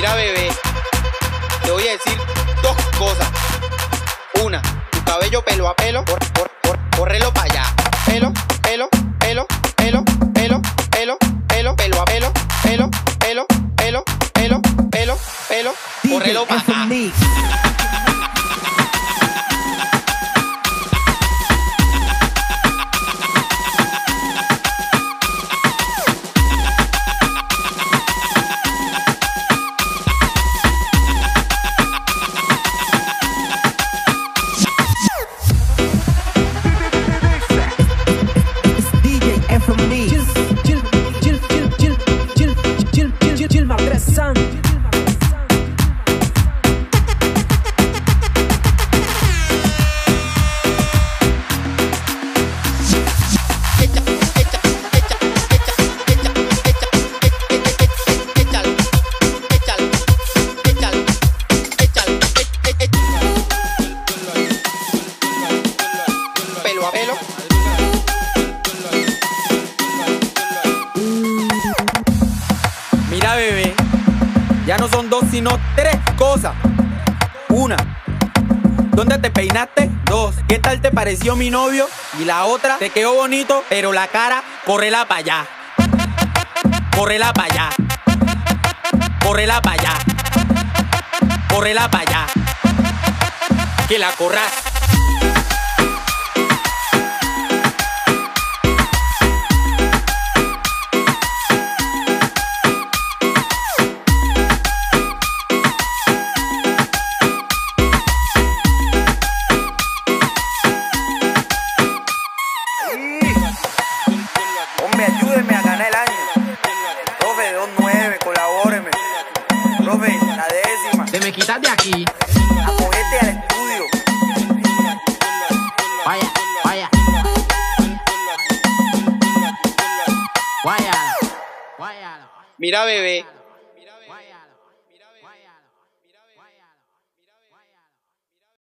Mira, bebé, te voy a decir dos cosas. Una, tu cabello pelo a pelo, por, por, por, córrelo para allá. Pelo, pelo, pelo, pelo, pelo, pelo, pelo, pelo a pelo, pelo, pelo, pelo, pelo, pelo, pelo, córrelo para acá. Mira, bebé, ya no son dos, sino tres cosas. Una, ¿dónde te peinaste? Dos, ¿qué tal te pareció mi novio? Y la otra, te quedó bonito, pero la cara, córrela para allá. Córrela para allá. Córrela para allá. Córrela para allá. Que la corras. me quitas de aquí. Acogete al estudio. Vaya, vaya. Vaya. Mira, bebé.